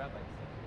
Sure. Rabbi said.